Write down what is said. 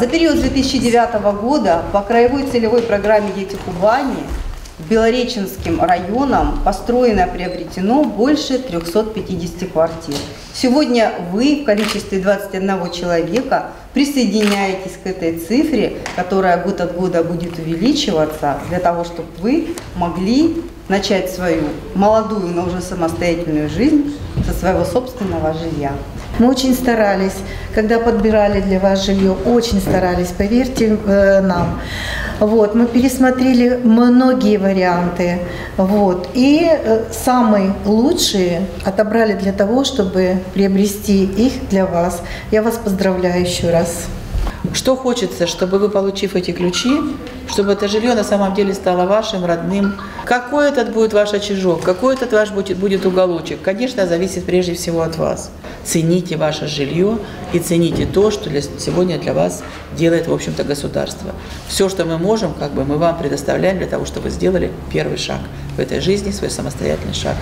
За период 2009 года по краевой целевой программе «Дети Кубани» Белореченским районом построено приобретено больше 350 квартир. Сегодня вы в количестве 21 человека присоединяетесь к этой цифре, которая год от года будет увеличиваться, для того, чтобы вы могли начать свою молодую, но уже самостоятельную жизнь со своего собственного жилья. Мы очень старались, когда подбирали для вас жилье, очень старались, поверьте э, нам. Вот, мы пересмотрели многие варианты, вот, и э, самые лучшие отобрали для того, чтобы приобрести их для вас. Я вас поздравляю еще раз. Что хочется, чтобы вы, получив эти ключи, чтобы это жилье на самом деле стало вашим, родным. Какой этот будет ваш очажок, какой этот ваш будет, будет уголочек, конечно, зависит прежде всего от вас. Цените ваше жилье и цените то, что для, сегодня для вас делает, в общем-то, государство. Все, что мы можем, как бы мы вам предоставляем для того, чтобы вы сделали первый шаг в этой жизни, свой самостоятельный шаг.